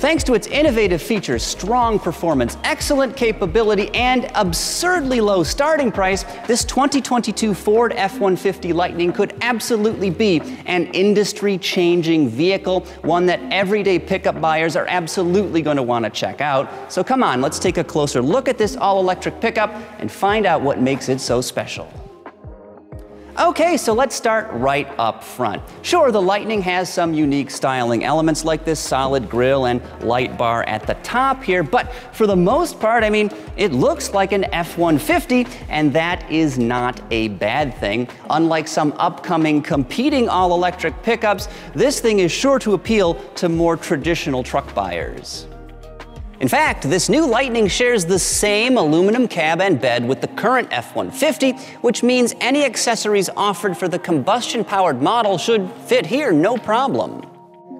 Thanks to its innovative features, strong performance, excellent capability, and absurdly low starting price, this 2022 Ford F-150 Lightning could absolutely be an industry-changing vehicle, one that everyday pickup buyers are absolutely going to want to check out. So come on, let's take a closer look at this all-electric pickup and find out what makes it so special. Okay, so let's start right up front. Sure, the Lightning has some unique styling elements like this solid grille and light bar at the top here, but for the most part, I mean, it looks like an F-150, and that is not a bad thing. Unlike some upcoming competing all-electric pickups, this thing is sure to appeal to more traditional truck buyers. In fact, this new Lightning shares the same aluminum cab and bed with the current F-150, which means any accessories offered for the combustion-powered model should fit here no problem.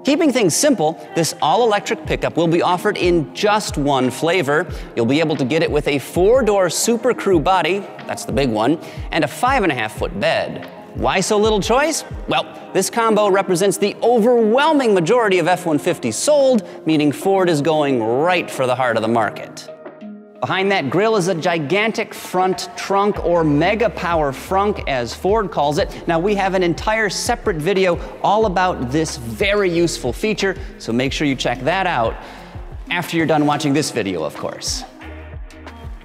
Keeping things simple, this all-electric pickup will be offered in just one flavor. You'll be able to get it with a four-door Super Crew body, that's the big one, and a five and a half foot bed. Why so little choice? Well, this combo represents the overwhelming majority of F-150s sold, meaning Ford is going right for the heart of the market. Behind that grille is a gigantic front trunk or mega power frunk as Ford calls it. Now we have an entire separate video all about this very useful feature, so make sure you check that out after you're done watching this video, of course.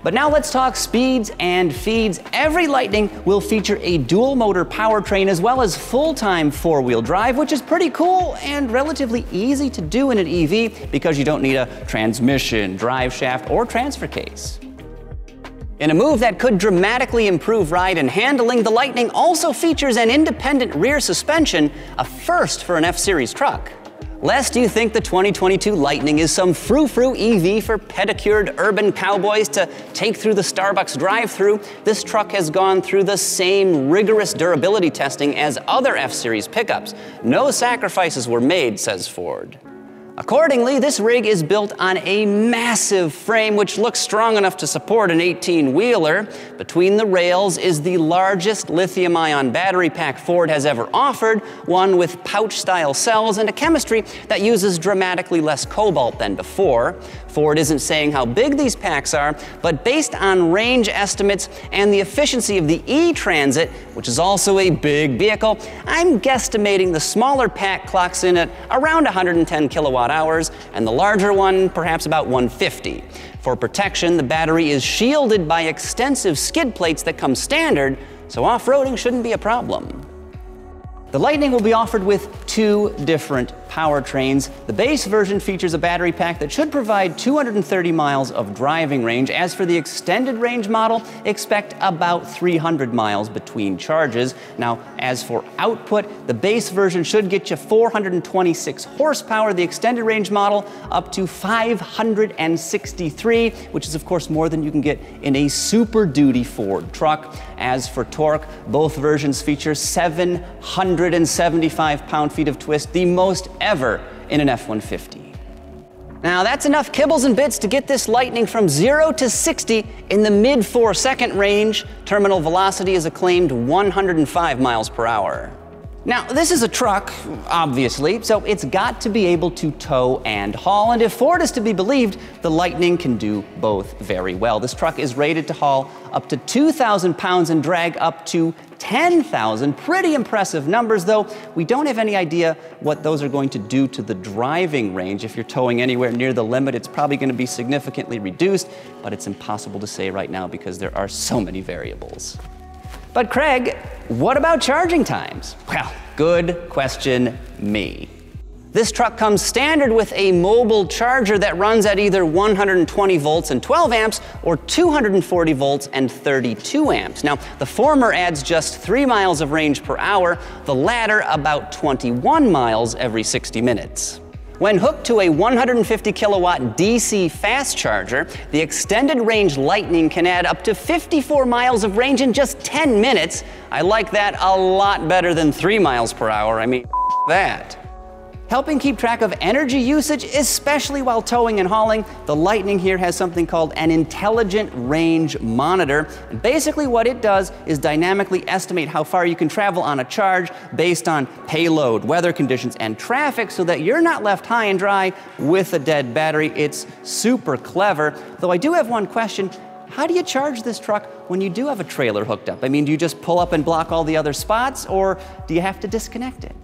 But now let's talk speeds and feeds. Every Lightning will feature a dual motor powertrain as well as full-time four-wheel drive, which is pretty cool and relatively easy to do in an EV because you don't need a transmission, drive shaft, or transfer case. In a move that could dramatically improve ride and handling, the Lightning also features an independent rear suspension, a first for an F-Series truck. Lest you think the 2022 Lightning is some frou-frou EV for pedicured urban cowboys to take through the Starbucks drive-through, this truck has gone through the same rigorous durability testing as other F-Series pickups. No sacrifices were made, says Ford. Accordingly, this rig is built on a massive frame which looks strong enough to support an 18 wheeler. Between the rails is the largest lithium ion battery pack Ford has ever offered, one with pouch style cells and a chemistry that uses dramatically less cobalt than before. Ford isn't saying how big these packs are, but based on range estimates and the efficiency of the E Transit, which is also a big vehicle, I'm guesstimating the smaller pack clocks in at around 110 kilowatt hours, and the larger one perhaps about 150. For protection, the battery is shielded by extensive skid plates that come standard, so off-roading shouldn't be a problem. The Lightning will be offered with two different powertrains. The base version features a battery pack that should provide 230 miles of driving range. As for the extended range model, expect about 300 miles between charges. Now, as for output, the base version should get you 426 horsepower, the extended range model up to 563, which is of course more than you can get in a Super Duty Ford truck. As for torque, both versions feature 775 pound-feet of twist, the most ever in an F-150. Now that's enough kibbles and bits to get this Lightning from 0 to 60 in the mid 4 second range. Terminal velocity is a claimed 105 miles per hour. Now, this is a truck, obviously, so it's got to be able to tow and haul. And if Ford is to be believed, the Lightning can do both very well. This truck is rated to haul up to 2,000 pounds and drag up to 10,000. Pretty impressive numbers, though. We don't have any idea what those are going to do to the driving range. If you're towing anywhere near the limit, it's probably going to be significantly reduced, but it's impossible to say right now because there are so many variables. But Craig, what about charging times? Well, good question, me. This truck comes standard with a mobile charger that runs at either 120 volts and 12 amps or 240 volts and 32 amps. Now, the former adds just 3 miles of range per hour, the latter about 21 miles every 60 minutes. When hooked to a 150 kilowatt DC fast charger, the extended range Lightning can add up to 54 miles of range in just 10 minutes. I like that a lot better than 3 miles per hour. I mean, that. Helping keep track of energy usage, especially while towing and hauling, the Lightning here has something called an intelligent range monitor. And basically, what it does is dynamically estimate how far you can travel on a charge based on payload, weather conditions, and traffic so that you're not left high and dry with a dead battery. It's super clever. Though I do have one question how do you charge this truck when you do have a trailer hooked up? I mean, do you just pull up and block all the other spots, or do you have to disconnect it?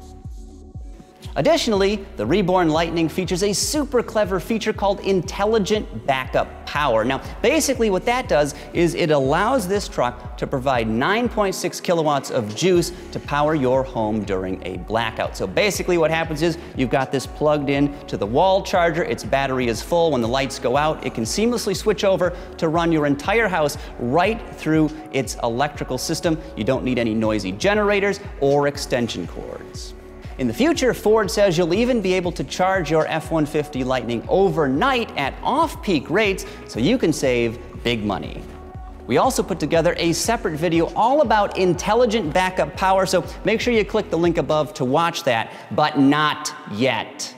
Additionally, the Reborn Lightning features a super clever feature called Intelligent Backup Power. Now, basically what that does is it allows this truck to provide 9.6 kilowatts of juice to power your home during a blackout. So basically what happens is you've got this plugged in to the wall charger, its battery is full, when the lights go out, it can seamlessly switch over to run your entire house right through its electrical system. You don't need any noisy generators or extension cords. In the future, Ford says you'll even be able to charge your F-150 Lightning overnight at off-peak rates so you can save big money. We also put together a separate video all about intelligent backup power, so make sure you click the link above to watch that, but not yet.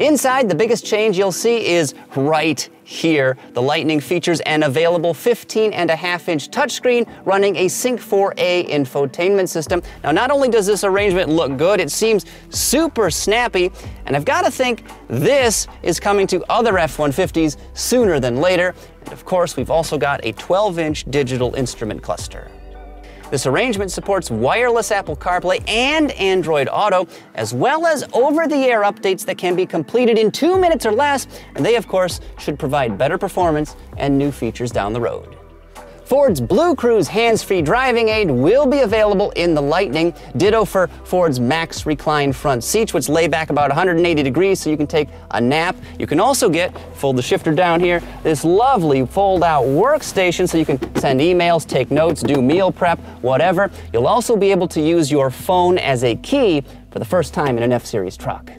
Inside, the biggest change you'll see is right here. The Lightning features an available 15 and a half inch touchscreen running a Sync 4A infotainment system. Now, not only does this arrangement look good, it seems super snappy, and I've got to think this is coming to other F-150s sooner than later. And of course, we've also got a 12 inch digital instrument cluster. This arrangement supports wireless Apple CarPlay and Android Auto, as well as over-the-air updates that can be completed in two minutes or less, and they, of course, should provide better performance and new features down the road. Ford's Blue Cruise hands-free driving aid will be available in the Lightning. Ditto for Ford's Max recline front seats, which lay back about 180 degrees so you can take a nap. You can also get, fold the shifter down here, this lovely fold-out workstation so you can send emails, take notes, do meal prep, whatever. You'll also be able to use your phone as a key for the first time in an F-Series truck.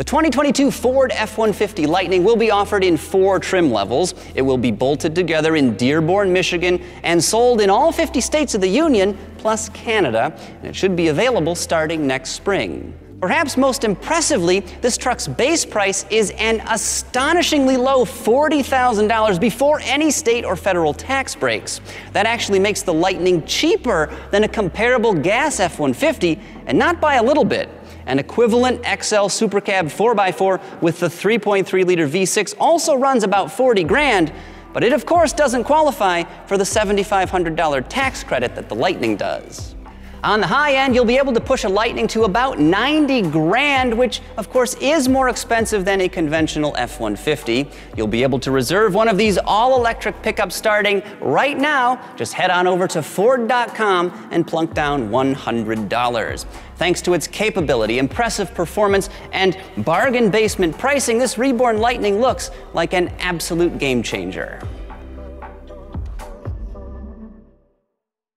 The 2022 Ford F-150 Lightning will be offered in four trim levels. It will be bolted together in Dearborn, Michigan, and sold in all 50 states of the Union, plus Canada, and it should be available starting next spring. Perhaps most impressively, this truck's base price is an astonishingly low $40,000 before any state or federal tax breaks. That actually makes the Lightning cheaper than a comparable gas F-150, and not by a little bit. An equivalent XL Super Cab 4x4 with the 3.3 liter V6 also runs about 40 grand, but it of course doesn't qualify for the $7,500 tax credit that the Lightning does. On the high end, you'll be able to push a Lightning to about 90 grand, which of course is more expensive than a conventional F-150. You'll be able to reserve one of these all-electric pickups starting right now. Just head on over to Ford.com and plunk down $100. Thanks to its capability, impressive performance, and bargain basement pricing, this reborn Lightning looks like an absolute game changer.